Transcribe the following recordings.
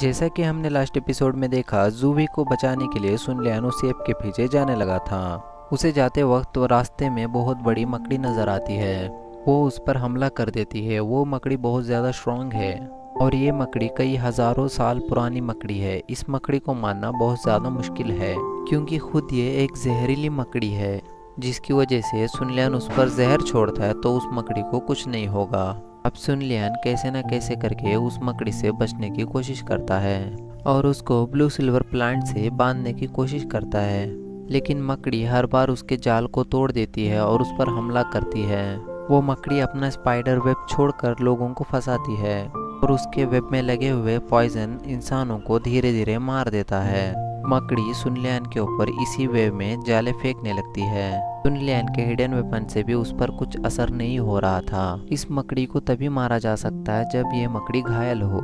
जैसा कि हमने लास्ट एपिसोड में देखा जूवी को बचाने के लिए सुनलियान सेब के पीछे जाने लगा था। उसे जाते वक्त वो रास्ते में बहुत बड़ी मकड़ी नज़र आती है। वो उस पर हमला कर देती है। वो मकड़ी बहुत ज़्यादा स्ट्रांग है और ये मकड़ी कई हज़ारों साल पुरानी मकड़ी है। इस मकड़ी को मारना बहुत ज़्यादा मुश्किल है, क्योंकि खुद ये एक जहरीली मकड़ी है, जिसकी वजह से सुनलियान उस पर जहर छोड़ता है तो उस मकड़ी को कुछ नहीं होगा। अब सुनलियान कैसे न कैसे करके उस मकड़ी से बचने की कोशिश करता है और उसको ब्लू सिल्वर प्लांट से बांधने की कोशिश करता है। लेकिन मकड़ी हर बार उसके जाल को तोड़ देती है और उस पर हमला करती है। वो मकड़ी अपना स्पाइडर वेब छोड़कर लोगों को फंसाती है और उसके वेब में लगे हुए पॉइजन इंसानों को धीरे धीरे मार देता है। मकड़ी सुनलियान के ऊपर इसी वेब में जाले फेंकने लगती है। सुनलियान के हिडन वेपन से भी उस पर कुछ असर नहीं हो रहा था। इस मकड़ी को तभी मारा जा सकता है जब ये मकड़ी घायल हो।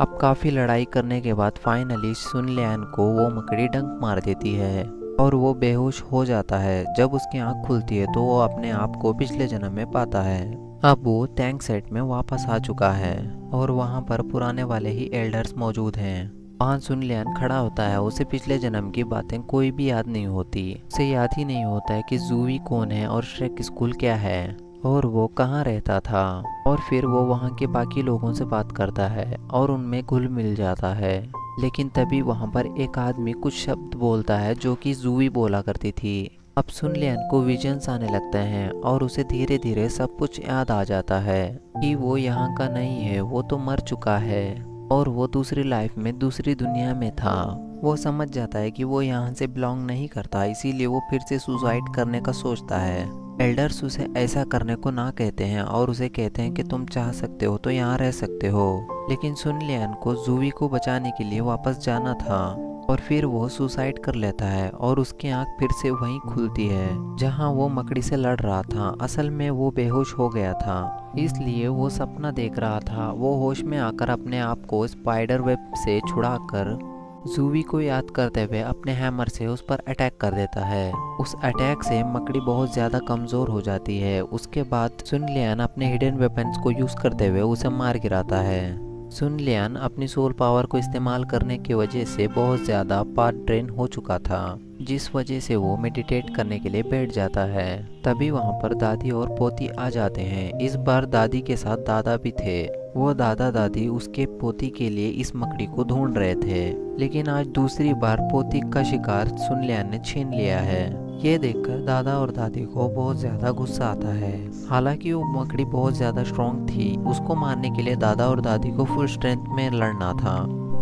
अब काफ़ी लड़ाई करने के बाद फाइनली सुनलियान को वो मकड़ी डंक मार देती है और वो बेहोश हो जाता है। जब उसकी आँख खुलती है तो वो अपने आप को पिछले जन्म में पाता है। अब वो टैंक सेट में वापस आ चुका है और वहाँ पर पुराने वाले ही एल्डर्स मौजूद हैं। वहाँ सुनलियान खड़ा होता है। उसे पिछले जन्म की बातें कोई भी याद नहीं होती। उसे याद ही नहीं होता है कि जूवी कौन है और श्रेक स्कूल क्या है और वो कहाँ रहता था। और फिर वो वहाँ के बाकी लोगों से बात करता है और उनमें घुल मिल जाता है। लेकिन तभी वहाँ पर एक आदमी कुछ शब्द बोलता है जो कि जूवी बोला करती थी। अब सुन सुनलियन को विजन्स आने लगते हैं और उसे धीरे धीरे सब कुछ याद आ जाता है कि वो यहाँ का नहीं है, वो तो मर चुका है। और वो दूसरी लाइफ में, दूसरी दुनिया में था। वो समझ जाता है कि वो यहाँ से बिलोंग नहीं करता, इसीलिए वो फिर से सुसाइड करने का सोचता है। एल्डर्स उसे ऐसा करने को ना कहते हैं और उसे कहते हैं कि तुम चाह सकते हो तो यहाँ रह सकते हो। लेकिन सुनलियन को जूवी को बचाने के लिए वापस जाना था। और फिर वो सुसाइड कर लेता है और उसकी आँख फिर से वहीं खुलती है, जहाँ वो मकड़ी से लड़ रहा था। असल में वो बेहोश हो गया था। इसलिए वो सपना देख रहा था। वो होश में आकर अपने आप को स्पाइडर वेब से छुड़ाकर जूवी को याद करते हुए अपने हैमर से उस पर अटैक कर देता है। उस अटैक से मकड़ी बहुत ज़्यादा कमज़ोर हो जाती है। उसके बाद सुनलियान अपने हिडन वेपन्स को यूज़ करते हुए उसे मार गिराता है। सुन लियान अपनी सोल पावर को इस्तेमाल करने की वजह से बहुत ज़्यादा पार्ट ड्रेन हो चुका था, जिस वजह से वो मेडिटेट करने के लिए बैठ जाता है। तभी वहाँ पर दादी और पोती आ जाते हैं। इस बार दादी के साथ दादा भी थे। वो दादा दादी उसके पोती के लिए इस मकड़ी को ढूंढ रहे थे। लेकिन आज दूसरी बार पोती का शिकार सुनलियान ने छीन लिया है। ये देखकर दादा और दादी को बहुत ज़्यादा गुस्सा आता है। हालाँकि वो मकड़ी बहुत ज़्यादा स्ट्रॉन्ग थी उसको मारने के लिए दादा और दादी को फुल स्ट्रेंथ में लड़ना था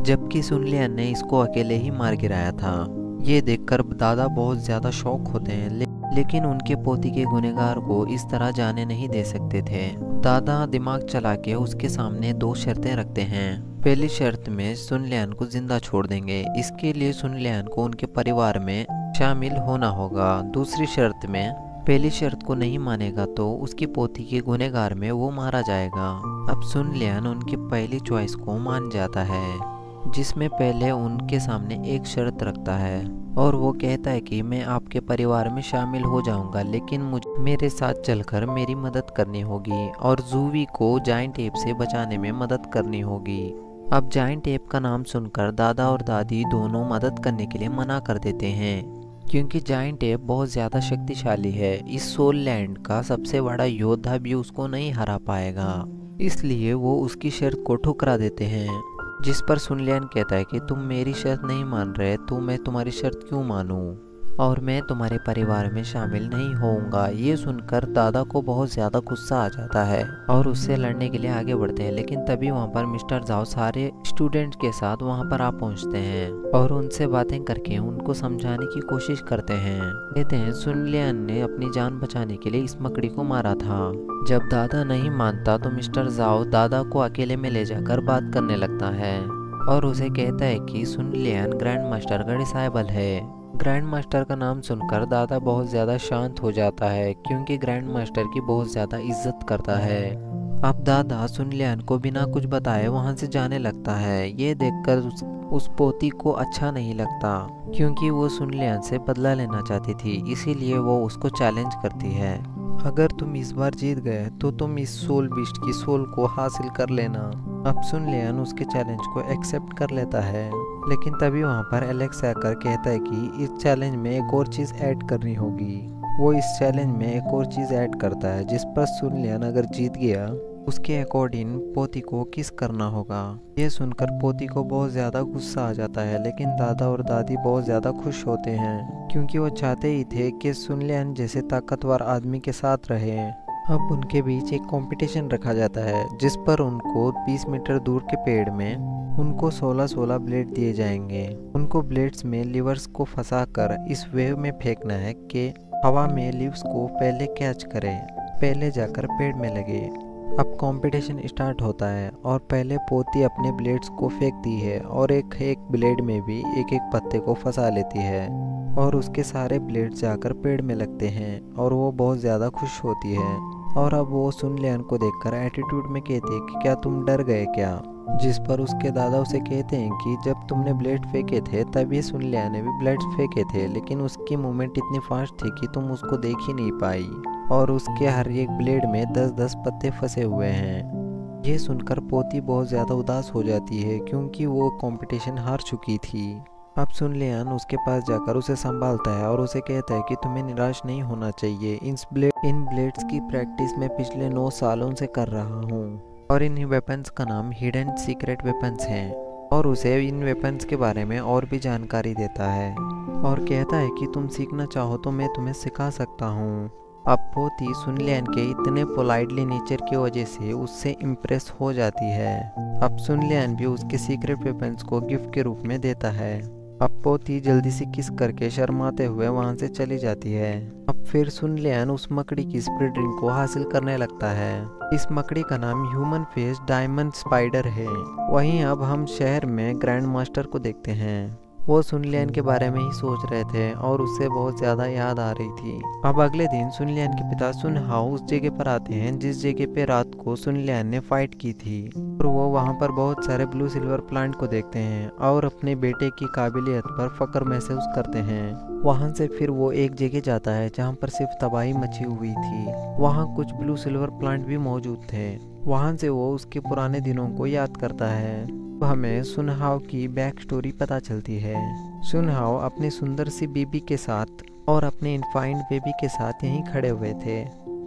जबकि सुनलियन ने इसको अकेले ही मार गिराया था। ये देखकर दादा बहुत ज़्यादा शौक होते हैं ले, लेकिन उनके पोती के गुनेगार को इस तरह जाने नहीं दे सकते थे। दादा दिमाग चला के उसके सामने दो शर्तें रखते हैं। पहली शर्त में सुनलियान को ज़िंदा छोड़ देंगे। इसके लिए सुनलियान को उनके परिवार में शामिल होना होगा। दूसरी शर्त में, पहली शर्त को नहीं मानेगा तो उसकी पोती के गुनेगार में वो मारा जाएगा। अब सुन लियान, उनकी पहली चॉइस को मान जाता है, जिसमें पहले उनके सामने एक शर्त रखता है और वो कहता है कि मैं आपके परिवार में शामिल हो जाऊँगा, लेकिन मुझे मेरे साथ चलकर मेरी मदद करनी होगी और जूवी को जाइंट एप से बचाने में मदद करनी होगी। अब जाइंट एप का नाम सुनकर दादा और दादी दोनों मदद करने के लिए मना कर देते हैं। क्योंकि जाइंट एप बहुत ज़्यादा शक्तिशाली है। इस सोल लैंड का सबसे बड़ा योद्धा भी उसको नहीं हरा पाएगा। इसलिए वो उसकी शर्त को ठुकरा देते हैं। जिस पर सुनलैन कहता है कि, तुम मेरी शर्त नहीं मान रहे तो मैं तुम्हारी शर्त क्यों मानूं? और मैं तुम्हारे परिवार में शामिल नहीं होऊँगा। ये सुनकर दादा को बहुत ज़्यादा गुस्सा आ जाता है और उससे लड़ने के लिए आगे बढ़ते हैं, लेकिन तभी वहाँ पर मिस्टर जाओ सारे स्टूडेंट के साथ वहाँ पर आ पहुँचते हैं और उनसे बातें करके उनको समझाने की कोशिश करते हैं। कहते हैं सुनलियन ने अपनी जान बचाने के लिए इस मकड़ी को मारा था। जब दादा नहीं मानता तो मिस्टर जाओ दादा को अकेले में ले जाकर बात करने लगता है और उसे कहता है कि सुनलियन ग्रैंड मास्टर का डिसाइबल है। ग्रैंड मास्टर का नाम सुनकर दादा बहुत ज़्यादा शांत हो जाता है क्योंकि ग्रैंड मास्टर की बहुत ज़्यादा इज़्ज़त करता है। अब दादा सुनलियान को बिना कुछ बताए वहाँ से जाने लगता है। ये देखकर उस, उस पोती को अच्छा नहीं लगता क्योंकि वो सुनलियान से बदला लेना चाहती थी इसीलिए वो उसको चैलेंज करती है। अगर तुम इस बार जीत गए तो तुम इस सोल बिस्ट की सोल को हासिल कर लेना। अब सुन उसके चैलेंज को एक्सेप्ट कर लेता है। लेकिन तभी वहाँ पर एलेक्स आकर कहता है कि इस चैलेंज में एक और चीज़ ऐड करनी होगी। वो इस चैलेंज में एक और चीज़ ऐड करता है, जिस पर सुन लियान अगर जीत गया, उसके अकॉर्डिंग पोती को किस करना होगा। ये सुनकर पोती को बहुत ज़्यादा गुस्सा आ जाता है, लेकिन दादा और दादी बहुत ज़्यादा खुश होते हैं, क्योंकि वो चाहते ही थे कि सुनलियन जैसे ताकतवर आदमी के साथ रहे। अब उनके बीच एक कंपटीशन रखा जाता है, जिस पर उनको 20 मीटर दूर के पेड़ में उनको 16-16 ब्लेड दिए जाएँगे। उनको ब्लेड्स में लिवर्स को फंसाकर इस वेव में फेंकना है कि हवा में लिव्स को पहले कैच करें, पहले जाकर पेड़ में लगे। अब कंपटीशन स्टार्ट होता है और पहले पोती अपने ब्लेड्स को फेंकती है और एक एक ब्लेड में भी एक एक पत्ते को फंसा लेती है और उसके सारे ब्लेड जाकर पेड़ में लगते हैं और वो बहुत ज़्यादा खुश होती है। और अब वो सुन लियान को देखकर एटीट्यूड में कहते कि क्या तुम डर गए क्या? जिस पर उसके दादा उसे कहते हैं कि जब तुमने ब्लेड फेंके थे, तभी सुन लिया ने भी ब्लेड फेंके थे, लेकिन उसकी मूवमेंट इतनी फास्ट थी कि तुम उसको देख ही नहीं पाई। और उसके हर एक ब्लेड में दस दस पत्ते फंसे हुए हैं। ये सुनकर पोती बहुत ज़्यादा उदास हो जाती है, क्योंकि वो कंपटीशन हार चुकी थी। अब सुन लियान उसके पास जाकर उसे संभालता है और उसे कहता है कि तुम्हें निराश नहीं होना चाहिए। इन ब्लेड इन ब्लेड्स की प्रैक्टिस मैं पिछले नौ सालों से कर रहा हूँ और इन वेपन्स का नाम हिडन सीक्रेट वेपन्स हैं और उसे इन वेपन्स के बारे में और भी जानकारी देता है और कहता है कि तुम सीखना चाहो तो मैं तुम्हें सिखा सकता हूँ। अब बहुत पोती सुनलियन के इतने पोलाइटली नेचर की वजह से उससे इम्प्रेस हो जाती है। अब सुनलियन भी उसके सीक्रेट वेपन्स को गिफ्ट के रूप में देता है। अब पोती जल्दी से किस करके शर्माते हुए वहाँ से चली जाती है। अब फिर सुनलियन उस मकड़ी की स्प्रिट रिंग को हासिल करने लगता है। इस मकड़ी का नाम ह्यूमन फेस डायमंड स्पाइडर है। वहीं अब हम शहर में ग्रैंड मास्टर को देखते हैं। वो सुनलियन के बारे में ही सोच रहे थे और उससे बहुत ज़्यादा याद आ रही थी। अब अगले दिन सुनलियन के पिता सुन हाउ उस जगह पर आते हैं, जिस जगह पे रात को सुनलियन ने फाइट की थी। और वो वहाँ पर बहुत सारे ब्लू सिल्वर प्लांट को देखते हैं और अपने बेटे की काबिलियत पर फक्र महसूस करते हैं। वहाँ से फिर वो एक जगह जाता है, जहाँ पर सिर्फ़ तबाही मची हुई थी। वहाँ कुछ ब्लू सिल्वर प्लांट भी मौजूद थे। वहाँ से वो उसके पुराने दिनों को याद करता है। हमें सुनहाव की बैक स्टोरी पता चलती है। सुनहाव अपनी सुंदर सी बेबी के साथ और अपने इनफाइंड बेबी के साथ यहीं खड़े हुए थे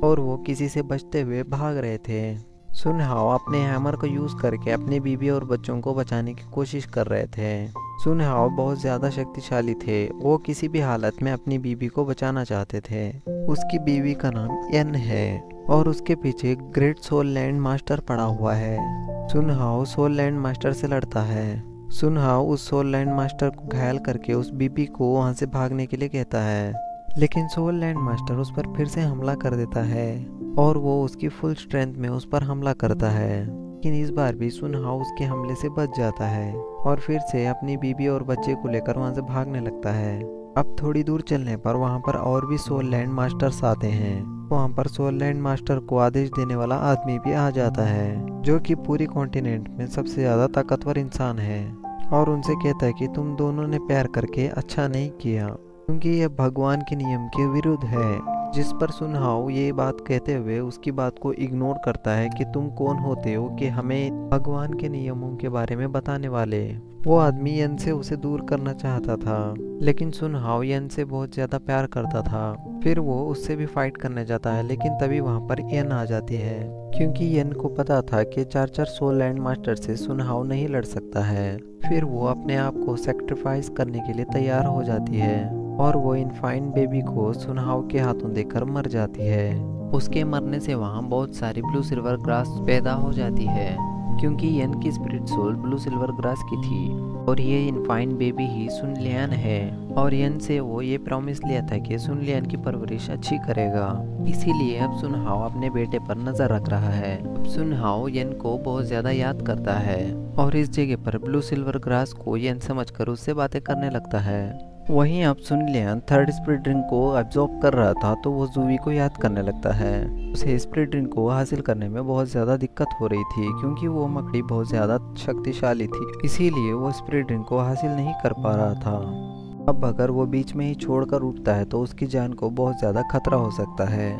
और वो किसी से बचते हुए भाग रहे थे। सुनहाव अपने हैमर का यूज़ करके अपनी बीबी और बच्चों को बचाने की कोशिश कर रहे थे। सुनहाव बहुत ज़्यादा शक्तिशाली थे। वो किसी भी हालत में अपनी बीबी को बचाना चाहते थे। उसकी बीवी का नाम एन है। और उसके पीछे ग्रेट सोल लैंड मास्टर पड़ा हुआ है। सुनहाओ सोल लैंड मास्टर से लड़ता है। सुनहाओ उस सोल लैंड मास्टर को घायल करके उस बीबी को वहाँ से भागने के लिए कहता है। लेकिन सोल लैंड मास्टर उस पर फिर से हमला कर देता है और वो उसकी फुल स्ट्रेंथ में उस पर हमला करता है। लेकिन इस बार भी सुनहाओ उसके हमले से बच जाता है और फिर से अपनी बीबी और बच्चे को लेकर वहाँ से भागने लगता है। अब थोड़ी दूर चलने पर वहाँ पर और भी सोल लैंड मास्टर्स आते हैं। वहाँ पर सोल लैंड मास्टर को आदेश देने वाला आदमी भी आ जाता है, जो कि पूरी कॉन्टिनेंट में सबसे ज़्यादा ताकतवर इंसान है। और उनसे कहता है कि तुम दोनों ने प्यार करके अच्छा नहीं किया, क्योंकि यह भगवान के नियम के विरुद्ध है। जिस पर सुनहाओ, ये बात कहते हुए उसकी बात को इग्नोर करता है कि तुम कौन होते हो कि हमें भगवान के नियमों के बारे में बताने वाले वो आदमी यन से उसे दूर करना चाहता था, लेकिन सुनहाओ यन से बहुत ज़्यादा प्यार करता था। फिर वो उससे भी फाइट करने जाता है, लेकिन तभी वहाँ पर यन आ जाती है। क्योंकि यन को पता था कि चार चार सोल लैंड मास्टर से सुनहाओ नहीं लड़ सकता है। फिर वो अपने आप को सेक्रीफाइस करने के लिए तैयार हो जाती है। और वो इन फाइन बेबी को सुनहाव के हाथों देकर मर जाती है। उसके मरने से वहाँ बहुत सारी ब्लू सिल्वर ग्रास पैदा हो जाती है, क्योंकि यन की spirit soul blue silver grass की थी, और ये इनफाइन बेबी ही सुन लियान है। और यन से वो ये प्रॉमिस लिया था कि सुन लियान की परवरिश अच्छी करेगा। इसीलिए अब सुनहाव अपने बेटे पर नज़र रख रहा है। अब सुनहाव यन को बहुत ज़्यादा याद करता है, और इस जगह पर ब्लू सिल्वर ग्रास को यन समझकर उससे बातें करने लगता है। वहीं अब सुन लिया थर्ड स्प्रिट ड्रिंक को एब्जॉर्ब कर रहा था तो वो जूवी को याद करने लगता है। उसे स्प्रिट ड्रिंक को हासिल करने में बहुत ज़्यादा दिक्कत हो रही थी, क्योंकि वो मकड़ी बहुत ज़्यादा शक्तिशाली थी, इसीलिए वो स्प्रिट ड्रिंक को हासिल नहीं कर पा रहा था। अब अगर वो बीच में ही छोड़कर उठता है तो उसकी जान को बहुत ज़्यादा खतरा हो सकता है।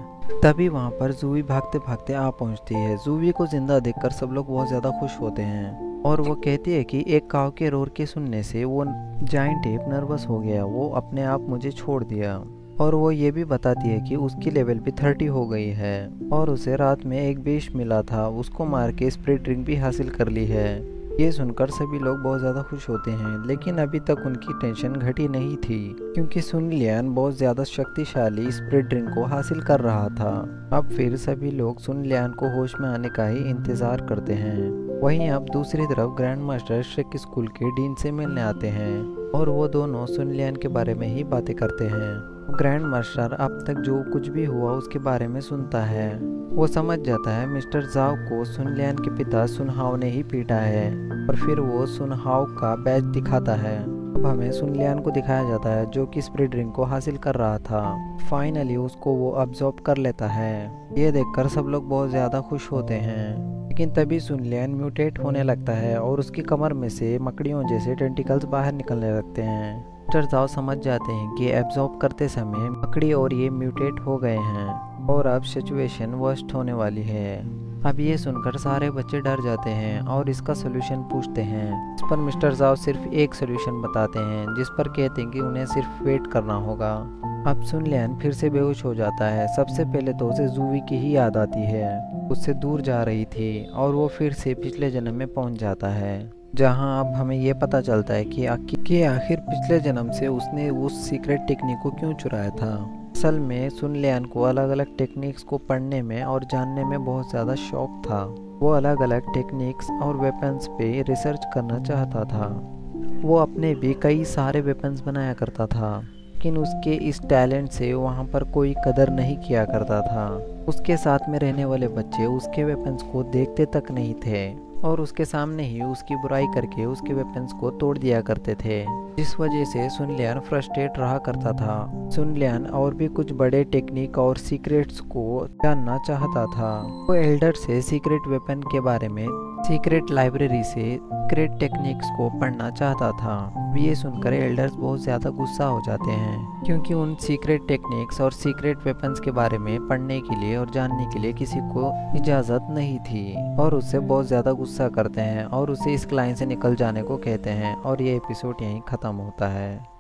तभी वहाँ पर जूवी भागते भागते आ पहुँचती है। जूवी को ज़िंदा देखकर सब लोग बहुत ज़्यादा खुश होते हैं। और वो कहती है कि एक काव के रोर के सुनने से वो जाइंट टेप नर्वस हो गया। वो अपने आप मुझे छोड़ दिया। और वो ये भी बताती है कि उसकी लेवल भी थर्टी हो गई है। और उसे रात में एक बेश मिला था। उसको मार के स्प्रे ड्रिंक भी हासिल कर ली है। ये सुनकर सभी लोग बहुत ज़्यादा खुश होते हैं, लेकिन अभी तक उनकी टेंशन घटी नहीं थी, क्योंकि सुन लियान बहुत ज़्यादा शक्तिशाली स्प्रिट ड्रिंक को हासिल कर रहा था। अब फिर सभी लोग सुन लियान को होश में आने का ही इंतज़ार करते हैं। वहीं अब दूसरी तरफ़ ग्रैंड मास्टर श्रेक स्कूल के डीन से मिलने आते हैं, और वो दोनों सुन लियान के बारे में ही बातें करते हैं। ग्रैंड मास्टर अब तक जो कुछ भी हुआ उसके बारे में सुनता है। वो समझ जाता है मिस्टर जाओ को सुनलियान के पिता सुनहाव ने ही पीटा है, और फिर वो सुनहाव का बैच दिखाता है। अब हमें सुनलियान को दिखाया जाता है जो कि स्प्रिट ड्रिंक को हासिल कर रहा था। फाइनली उसको वो अब्जॉर्ब कर लेता है। ये देखकर सब लोग बहुत ज़्यादा खुश होते हैं। लेकिन तभी सुनलियान म्यूटेट होने लगता है और उसकी कमर में से मकड़ियों जैसे टेंटिकल्स बाहर निकलने लगते हैं। डॉक्टर जाओ समझ जाते हैं कि एब्जॉर्ब करते समय मकड़ी और ये म्यूटेट हो गए हैं और अब सिचुएशन वर्स्ट होने वाली है। अब ये सुनकर सारे बच्चे डर जाते हैं और इसका सोल्यूशन पूछते हैं। इस पर मिस्टर जाओ सिर्फ़ एक सोल्यूशन बताते हैं, जिस पर कहते हैं कि उन्हें सिर्फ़ वेट करना होगा। अब सुन लियान फिर से बेहोश हो जाता है। सबसे पहले तो उसे जूवी की ही याद आती है। उससे दूर जा रही थी और वो फिर से पिछले जन्म में पहुँच जाता है। जहाँ अब हमें यह पता चलता है कि, कि आखिर पिछले जन्म से उसने उस सीक्रेट टेक्निक को क्यों चुराया था। असल में सुन लियान को अलग अलग टेक्निक्स को पढ़ने में और जानने में बहुत ज़्यादा शौक था। वो अलग अलग टेक्निक्स और वेपन्स पे रिसर्च करना चाहता था। वो अपने भी कई सारे वेपन्स बनाया करता था। लेकिन उसके इस टैलेंट से वहाँ पर कोई कदर नहीं किया करता था। उसके साथ में रहने वाले बच्चे उसके वेपन्स को देखते तक नहीं थे और उसके सामने ही उसकी बुराई करके उसके वेपन्स को तोड़ दिया करते थे। जिस वजह से सुनलियान फ्रस्ट्रेट रहा करता था। सुनलियान और भी कुछ बड़े टेक्निक और सीक्रेट्स को जानना चाहता था। वो एल्डर से सीक्रेट वेपन के बारे में सीक्रेट लाइब्रेरी से सीक्रेट टेक्निक्स को पढ़ना चाहता था। ये सुनकर एल्डर्स बहुत ज़्यादा गुस्सा हो जाते हैं, क्योंकि उन सीक्रेट टेक्निक्स और सीक्रेट वेपन्स के बारे में पढ़ने के लिए और जानने के लिए किसी को इजाज़त नहीं थी और उससे बहुत ज़्यादा गुस्सा करते हैं और उसे इस क्लाइन से निकल जाने को कहते हैं और ये एपिसोड यहीं ख़त्म होता है।